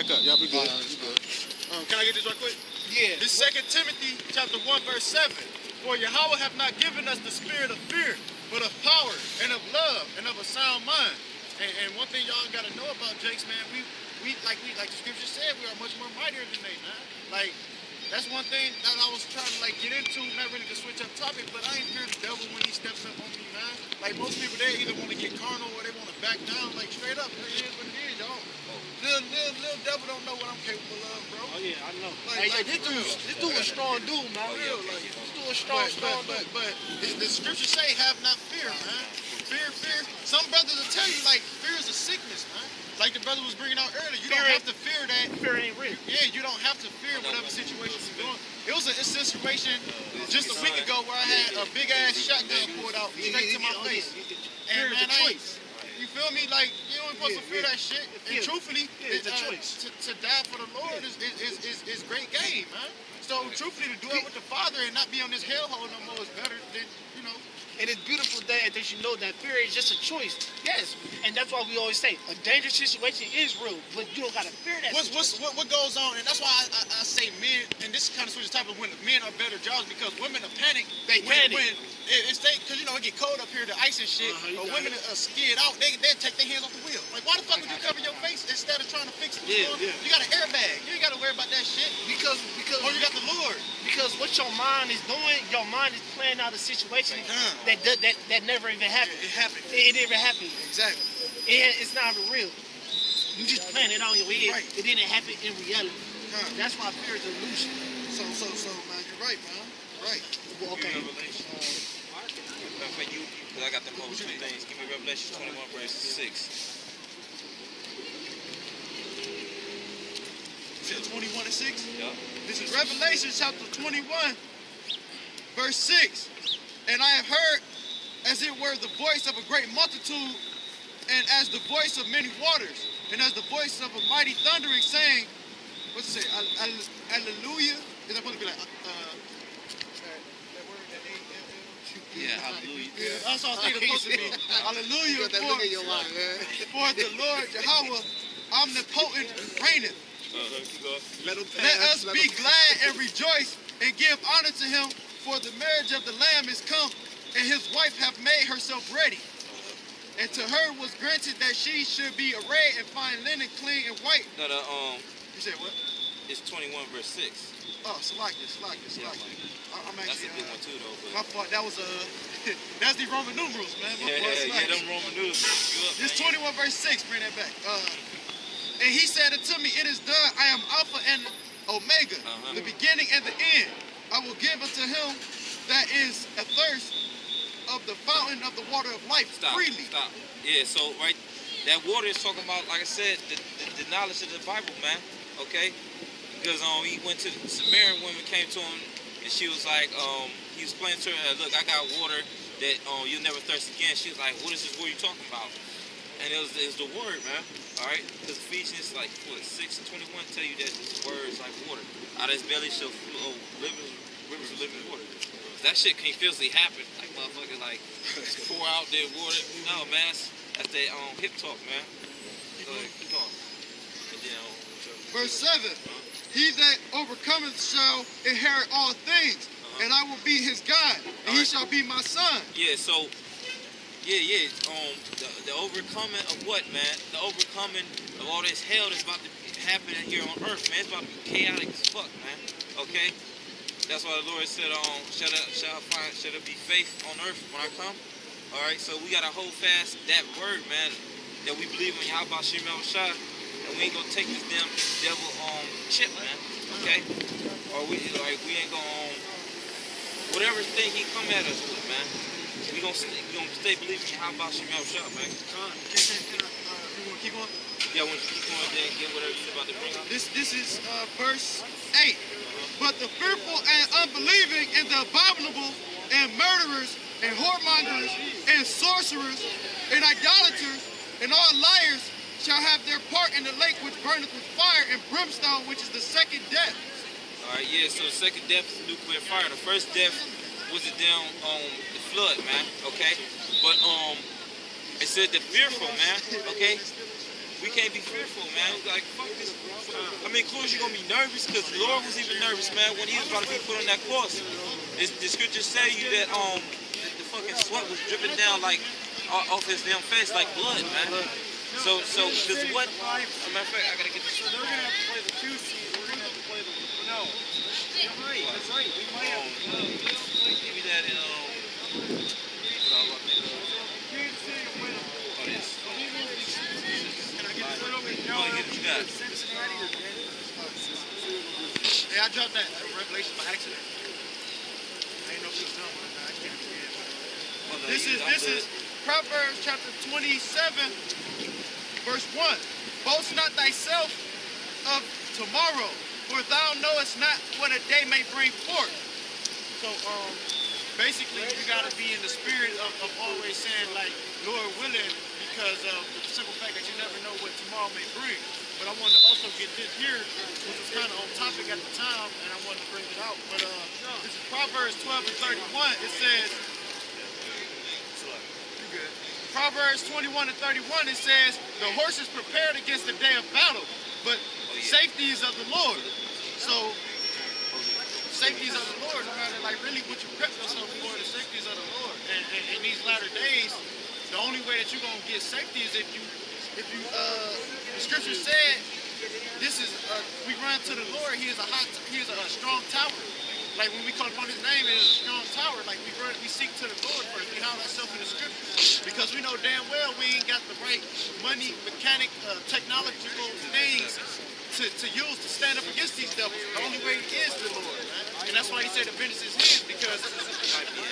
back up. Y'all be good. All right, good. Um, can I get this right quick? Yeah. This Second Timothy chapter 1, verse 7. For Yahawah have not given us the spirit of fear, but of power and of love and of a sound mind. And, and one thing y'all gotta know about Jakes, man, we we like we like the scripture said, we are much more mightier than they, man. Like that's one thing that I was trying to like get into, not really to switch up topic, but I ain't fear the devil when he steps up on me, man. Like most people, they either want to get carnal or they want to back down. Like straight up, it is what it is, little, little devil don't know what I'm capable of, bro. Oh yeah, I know. Like- Hey, like this dude, this dude a strong dude, man. Oh, For real, like, This dude a strong, But, strong but, dude. but, but the, the scriptures say, have not fear, man. Fear, fear. Some brothers will tell you, like, fear is a sickness, man. Like the brother was bringing out earlier, you Fear don't have to fear that. Fear ain't real. Yeah, you don't have to fear whatever situation you're going. It was a, a situation just a week ago where I had a big ass shotgun pulled out straight to my face. And Fear is man, a I ain't- choice. You feel me? Like you don't supposed to feel Yeah, that shit. And Yeah. truthfully, Yeah, it's a uh, choice. To, to die for the Lord is, is, is, is, is great game, man. So truthfully, to do it with the Father and not be on this hellhole no more is better than you know. And it's beautiful that, that you know that fear is just a choice. Yes. And that's why we always say a dangerous situation is real, but you don't gotta fear that. What's, what's, what, what goes on, and that's why I, I, I say men, and this kind of switches topic when men are better jobs because women are panic. They when, panic. when it's they, because you know it get cold up here, the ice and shit. Uh-huh, got women it. are scared out. They they take their hands off the wheel. Like why the fuck would you cover your face instead of trying to fix it? Yeah, yeah. You got an airbag. You ain't got to worry about that shit. because because Or you got the Lord. because what your mind is doing, your mind is playing out a situation Uh. that that that, that never even happened. It, it happened. It, it never happened. Exactly. It, it's not even real. You just plan it on your head. Right. It didn't happen in reality. Huh. That's why fear is illusion. So so so man, you're right, man. Right. Well, okay. Revelation. Uh, for you, because I got the whole two things. Give me Revelation 21, verse 6. Said 21 and 6. Yup. This is Revelation chapter 21, verse 6. And I have heard, as it were, the voice of a great multitude, and as the voice of many waters, and as the voice of a mighty thundering, saying, what's it say? Al- al- Hallelujah. Is that supposed to be like, uh, that, that word Yeah, hallelujah. yeah, that's all thinking supposed to be. Hallelujah. You got that For, look in your eye, man. for the Lord Jehovah omnipotent reigneth. Let Let us be glad and rejoice and give honor to him, for the marriage of the Lamb is come, and his wife hath made herself ready. And to her was granted that she should be arrayed in fine linen, clean and white. No, the, um, You said what? it's 21, verse 6. Oh, Salakia, Salakia, Yeah, Salakia. like, I- I'm that's actually, a big uh, one too, though. my But fault. That was, uh, that's the Roman numerals, man. My yeah, yeah, yeah, them Roman you up, This man. 21 verse 6, bring that back. Uh, and he said unto me, It is done. I am Alpha and Omega, Uh-huh. the beginning and the end. I will give unto him that is athirst of the fountain of the water of life Stop. freely. Stop. Yeah, so right, that water is talking about, like I said, the, the, the knowledge of the Bible, man. Okay, because um he went to the Samaritan woman came to him and she was like um he explained to her, look, I got water that um you'll never thirst again. She was like, what is this word you talking about? And it was, it was the word, man. All right, because Ephesians like what six and twenty one tell you that this word is like water. Out of his belly shall flow rivers, rivers of living water. That shit can't physically happen. Like motherfucker, like pour out their water. No, man, that's, that's that um hip talk, man. Go ahead, keep going. And then, um, Verse 7 He that overcometh shall inherit all things, Uh-huh. and I will be his God, and he Alright. shall be my son. yeah, so yeah, yeah. Um, the, the overcoming of what, man? The overcoming of all this hell that's about to happen here on earth, man. It's about to be chaotic as fuck, man. Okay. That's why the Lord said, um, shall I, shall I find, shall there be faith on earth when I come? All right. So we gotta hold fast that word, man, that we believe in Yahweh Shem Shah, and we ain't gonna take this damn devil um chip, man. Okay. Or we like we ain't gonna um, whatever thing he come at us with, man. We gonna stay, we gonna stay believing in Yahweh Shem Shah, man. Can, can, can I, uh, you want to keep going? Yeah, when you keep going there get whatever you're about to bring up. This this is uh, verse 8. But the fearful and unbelieving and the abominable and murderers and whoremongers and sorcerers and idolaters and all liars shall have their part in the lake which burneth with fire and brimstone, which is the second death. All right, yeah. So the second death is nuclear fire. The first death was it down um the flood, man. Okay, but um, it said the fearful, man. Okay, we can't be fearful, man. Like, fuck this. I mean, of course you're gonna be nervous, because the Lord was even nervous, man, when he was about to be put on that cross. It's, the scriptures say you that um the, the fucking sweat was dripping down like off his damn face like blood, man. So, so, cause what? As a matter of fact, I gotta get this. So they're gonna have to play the two seed. We're gonna have to play the no. You're right. That's right. We might have to Give me that um. Hey, I dropped that revelation by accident. I didn't know it was done when I can't. Well, This is this is Proverbs chapter 27, verse 1. Boast not thyself of tomorrow, for thou knowest not what a day may bring forth. So um basically you gotta be in the spirit of, of always saying like Lord willing because of the simple fact that you never know what tomorrow may bring. But I wanted to also get this here, which was kind of on topic at the time, and I wanted to bring it out. But uh, this is Proverbs 12 and 31. It says. Proverbs 21 and 31, it says, the horse is prepared against the day of battle, but safety is of the Lord. So, safety is of the Lord, no matter like really what you prep yourself for, the safeties of the Lord. And, and in these latter days, the only way that you're gonna get safety is if you, if you, uh, the scripture said, this is, uh, we run to the Lord, he is a hot, he is a, a strong tower. Like when we call upon his name, it is a strong tower. Like we run, we seek to the Lord first. We hide ourselves in the scripture because we know damn well we ain't got the right money, mechanic, uh, technological things to, to use to stand up against these devils. The only way is the Lord. And that's why he said the vengeance is his because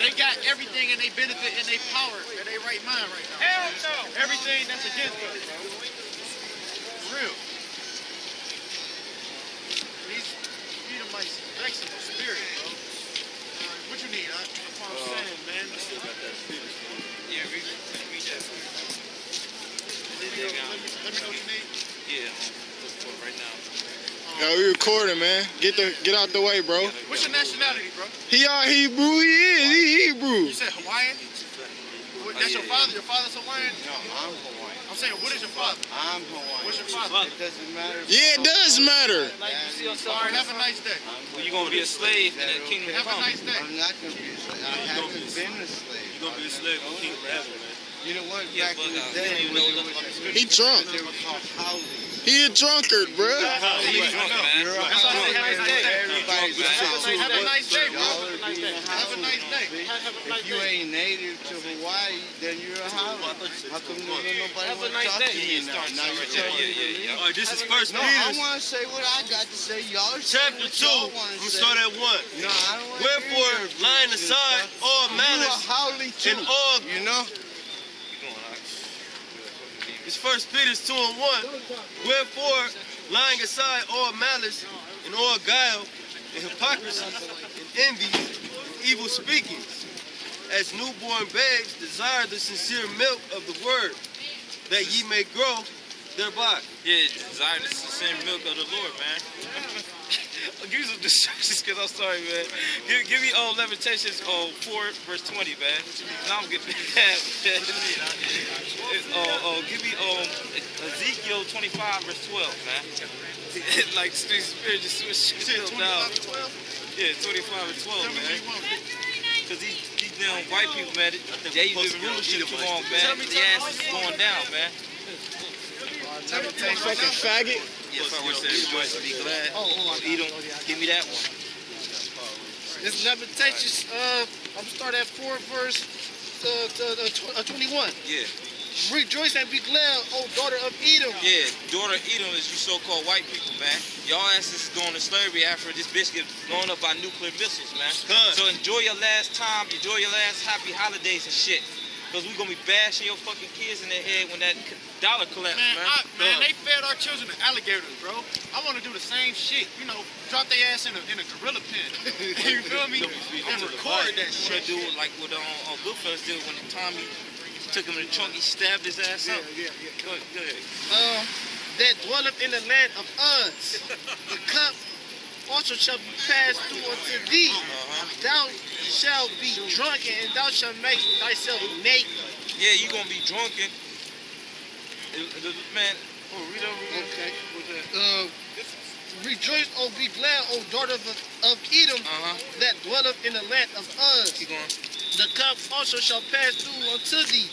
they got everything and they benefit and they power and they right mind right now. Hell no. Everything that's against us. For real. These Edomites vexing the spirit, bro. What you need, huh? That's what I'm saying, man. Yeah, read, read that. Let me, know, let, me, let me know what you need. Yeah, um, look for it right now. Yo, we recording, man. Get the get out the way, bro. What's your nationality, bro? He all Hebrew. He is. He Hebrew. You said Hawaiian? What, that's your father? Your father's Hawaiian? No, I'm Hawaiian. I'm saying, what is your father? I'm Hawaiian. What's your father? It doesn't matter. Yeah, it does matter. Like you see yourself. All right, have a nice day. Well, you're gonna be a slave in the kingdom Have of a come. nice day. I'm not gonna be a slave. I haven't been a slave. You're gonna be a slave in the kingdom of heaven, man. You know what? Yeah, Back but, in the uh, day, you when know it what was the- He drunk. they were called howling. He a drunkard, bro. He's drunk, man. You're a That's why I say howling. have a nice day. Everybody's Drunk, man. Have a nice day, bro. Y'all are being a Have a nice day. howling. Have, have a nice If you ain't native to Hawaii, then you're a howler. How come no, nobody Have a want to nice talk to day. me now? Now you're telling Yeah, me yeah, yeah. All right, oh, this is First No, I Peter want to say what I got to say. Y'all say chapter 2. y'all I'm wanna going to say. start at 1. No, I don't want Wherefore, to hear your laying business, aside all malice and all. You know? It's First Peter 2 and 1. Wherefore, laying aside all malice and all guile and hypocrisy and envy, evil speakings, as newborn babes desire the sincere milk of the word, that ye may grow thereby. Yeah, desire the sincere milk of the Lord, man. Give me some distractions, cause I'm sorry, man. Give, give me um, Lamentations um, 4 verse 20, man. Now I'm getting that. uh, uh, give me um, Ezekiel 25 verse 12, man. like the spirit just switched You said down. 25 and 12? Yeah, 25 and 12, man. what you want. Cause these, these damn white people, man, they been rulership too long, man. The ass is going down, man. Fucking faggot. Yes, I wish rejoice and be glad. Oh. Eat 'em. Give me that one. This Lamentations, uh, I'm starting at 4 verse uh, to, uh, tw- uh, 21. Yeah, Rejoice and be glad, O daughter of Edom. yeah. Daughter of Edom is you so-called white people, man. Y'all asses is going to slavery after this bitch get blown up by nuclear missiles, man. Huh. So enjoy your last time, enjoy your last happy holidays and shit. Cause we're gonna be bashing your fucking kids in the head when that dollar collapses, Man, man. I, man, they fed our children to alligators, bro. I want to do the same shit. You know, drop their ass in a, in a gorilla pen. you feel me? And record that Should shit. do like what um, uh, Goodfellas did when Tommy took him to the trunk, he stabbed his ass up. Yeah, yeah, Go ahead, go ahead. uh, that dwelleth in the land of Uz. The cup also shall be passed through unto thee. Uh-huh. Thou shalt be drunken, and thou shalt make thyself naked. Yeah, you're gonna be drunken. Man, Oh, read over. Okay. What's that? Uh, Rejoice, O be glad, O daughter of, of Edom, Uh-huh. that dwelleth in the land of Uz. Keep going. The cup also shall pass through unto thee,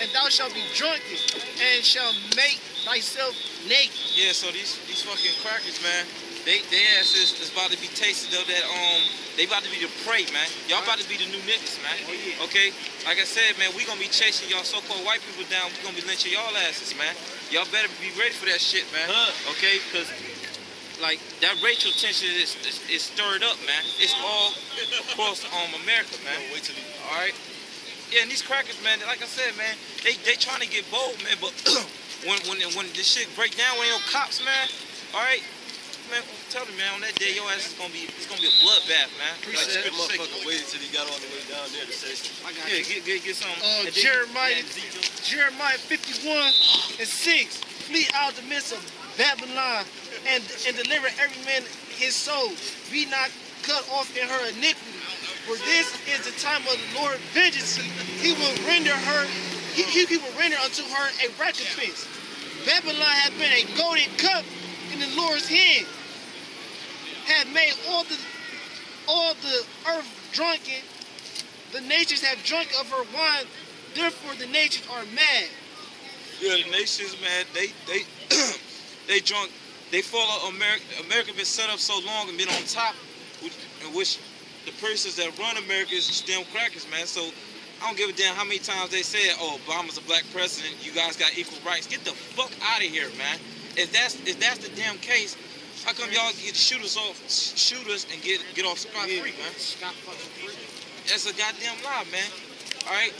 and thou shalt be drunken, and shalt make thyself naked. Yeah, so these these fucking crackers, man, they they ass is, is about to be tasted of that um they about to be the prey, man. Y'all about to be the new niggas, man. Okay? Like I said, man, we gonna be chasing y'all so-called white people down. We gonna be lynching y'all asses, man. Y'all better be ready for that shit, man. Okay? Cause like that racial tension is, is, is stirred up, man. It's all across um America, man. Wait till he All right. Yeah, and these crackers, man. Like I said, man, they they trying to get bold, man. But when when when this shit break down, when ain't no cops, man. All right, man. Tell me, man. On that day, your ass is gonna be it's gonna be a bloodbath, man. Like Like, scripture that motherfucker waited till he got all the way down there to say something. I got Yeah, you. get get get some. Uh, and Jeremiah- Jeremiah 51 and 6. Flee out of the midst of Babylon and, and deliver every man his soul. Be not cut off in her iniquity. For this is the time of the Lord vengeance. He will render her, he, he, he will render unto her a recompense. Babylon has been a golden cup in the Lord's hand, have made all the all the earth drunken. The nations have drunk of her wine, therefore the nations are mad. Yeah, the nations, mad. they they they drunk. They follow America. America been set up so long and been on top, which, in which the persons that run America is damn crackers, man. So I don't give a damn how many times they said, "Oh, Obama's a black president. You guys got equal rights." Get the fuck out of here, man. If that's if that's the damn case, how come y'all get shooters off, shoot us and get get off scot free, man? Scott. That's a goddamn lie, man. All right.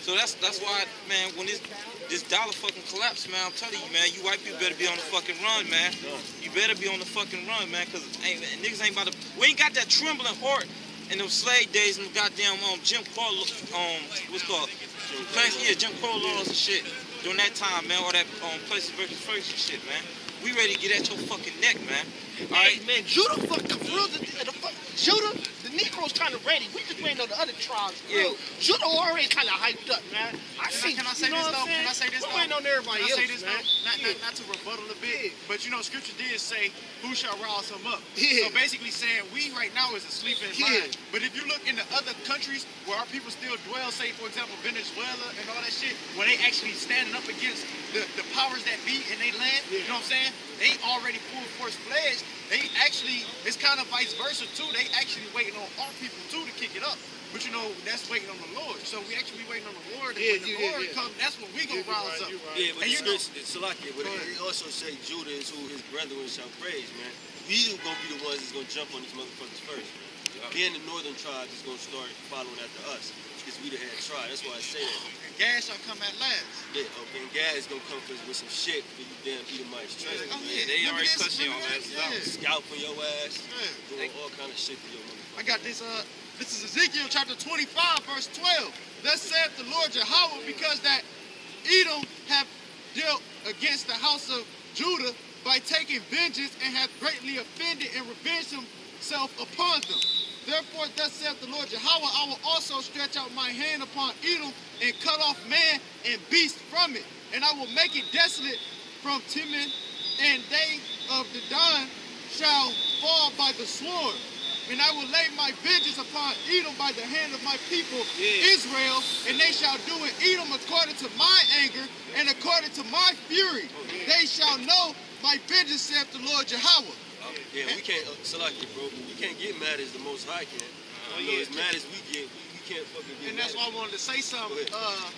So that's that's why, man. When this this dollar fucking collapse, man, I'm telling you, man, you white people better be on the fucking run, man. You better be on the fucking run, man, cause ain't, niggas ain't about to. We ain't got that trembling heart in them slave days and goddamn um Jim Crow um what's called Place, yeah Jim Crow laws and shit during that time, man. All that um places versus first and shit, man. We ready to get at your fucking neck, man. All right, Hey man, Judah fucking real. The, the, fuck, Judah, the Negroes kind of ready. We just waiting on the other tribes. Yeah. Judah already kind of hyped up, man. I see. can I say you know this, though? Can? I say this, We're waiting on everybody Can I else, this man. though? Not, Yeah. not, not to rebuttal a bit, but you know, scripture did say, "Who shall rouse him up?" Yeah. So basically saying, we right now is asleep in Yeah. mind. But if you look in the other countries where our people still dwell, say for example Venezuela and all that shit, where they actually standing up against the, the powers that be in their land, you know what I'm saying? They already full force fledged. They actually, it's kind of vice versa too. They actually waiting on our people too to kick it up. But you know, that's waiting on the Lord. So we actually waiting on the Lord. And Yeah, when the yeah, Lord yeah. comes, that's when we gonna rise up. Yeah, but And you know- scripture, it's Salakia, but Go it, ahead. it also say Judah is who his brethren shall praise, man. We gonna be the ones that's gonna jump on these motherfuckers first. Then the northern tribes is gonna start following after us. Because we the head tribe. That's why I say that. Gad shall come at last. Yeah, okay, and Gad is gonna come for, with some shit for you damn Edomites. Trust me, Oh, man. Yeah, they Remember already cussing Remember asses that? out. Yeah. Scalping your ass, Yeah. doing all kind of shit to your motherfucker. I got this. Uh, this is Ezekiel chapter 25, verse 12. Thus saith the Lord Jehovah, because that Edom have dealt against the house of Judah by taking vengeance and hath greatly offended and revenged himself upon them. Therefore, thus saith the Lord Jehovah, I will also stretch out my hand upon Edom and cut off man and beast from it, and I will make it desolate from Teman, and they of Dedan shall fall by the sword. And I will lay my vengeance upon Edom by the hand of my people Israel, and they shall do in Edom according to my anger and according to my fury. Oh, they shall know my vengeance, saith the Lord Jehovah. Yeah, we can't, uh, Salakia, bro, we can't get mad as the Most High can. You know, as mad as we get, we, we can't fucking get And mad. that's why I wanted to say something. Go. Uh,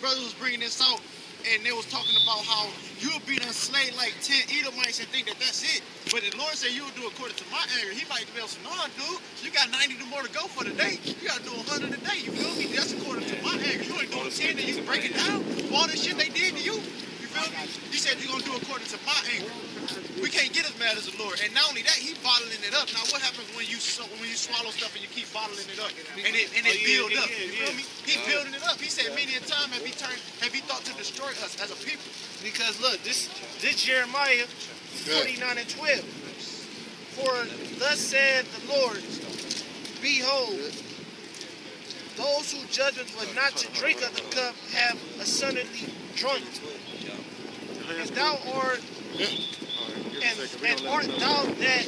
brothers was bringing this out, and they was talking about how you'll be done slay like 10 Edomites and think that that's it. But the Lord said you'll do according to my anger. He might be able to say, no, dude, you got 90 more to go for the day. You got to do 100 a day. You feel me? That's according to my anger. You ain't doing 10 and you break it down. All the shit they did to you. You feel me? He said you're going to do according to my anger. We can't get as mad as the Lord. And not only that, he bottling it up. Now, what happens when you so- when you swallow stuff and you keep bottling it up and it and it Oh, build yeah, up? yeah, You feel yeah. me? He uh-huh. building it up. He said many a time have he turned have he thought to destroy us as a people. Because look, this this Jeremiah 49 and 12. For thus said the Lord, Behold, those who judgment was not to drink of the cup have assuredly drunk. And thou art Yeah. and, and art thou that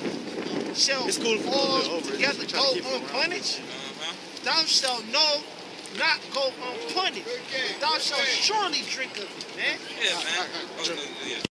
shall It's cool if we go a all little over it. together We try to go keep it around. unpunished? Uh-huh. Thou shalt no not go unpunished. Thou shalt surely drink of it, man. Yeah, man. Okay, yeah.